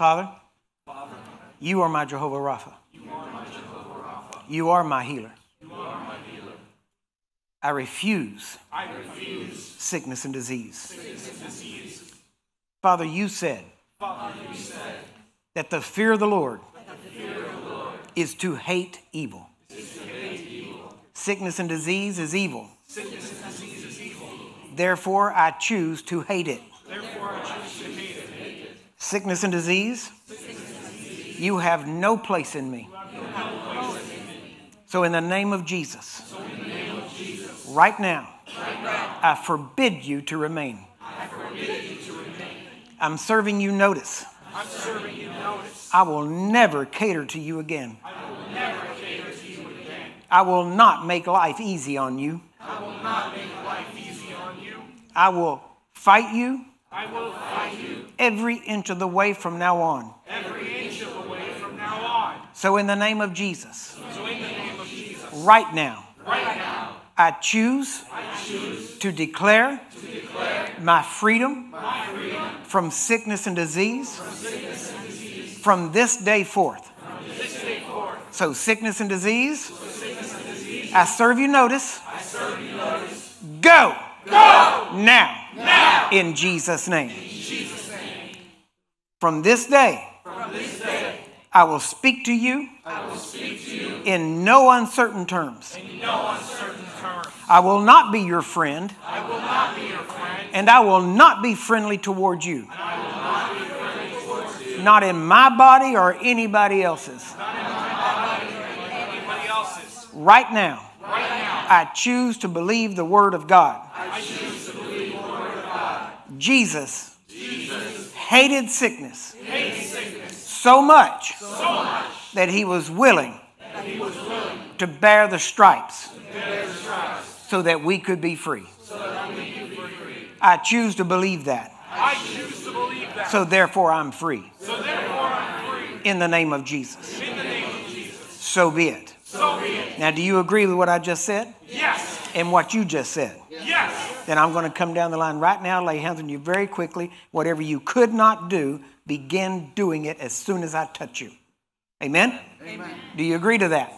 Father, you are my Jehovah Rapha. You are my Rapha. You are my, healer. You are my healer. I refuse, I refuse sickness and disease. sickness and disease. Father, you said, Father, you said that the fear of the Lord, is to hate evil. Sickness and disease is evil. Therefore, I choose to hate it. Sickness and disease, you have no place in me. So, in the name of Jesus, right now, I forbid you to remain. I'm serving you notice. I will never cater to you again. I will not make life easy on you. I will fight you. Every inch of the way from now on. Every inch of the way from now on. So in the name of Jesus. So in the name of Jesus. Right now. Right now. I choose, I choose to, declare my freedom, from sickness and disease, from, this day forth. This day forth. So sickness and disease, so sickness and disease I serve you notice. Go. Now. Now. In Jesus' name. From this day. I will speak to you, in no uncertain terms. I will not be your friend, and I will not be friendly towards you. Not in my body or anybody else's. Right now, I choose to believe the Word of God. Jesus, hated sickness, so much, that he was willing, to bear the stripes, so that we could be free. I choose to believe that. So therefore I'm free. In the name of Jesus. So be it. Now, do you agree with what I just said? Yes. And what you just said? Yes. Then I'm going to come down the line right now, lay hands on you very quickly. Whatever you could not do, begin doing it as soon as I touch you. Amen? Amen. Do you agree to that?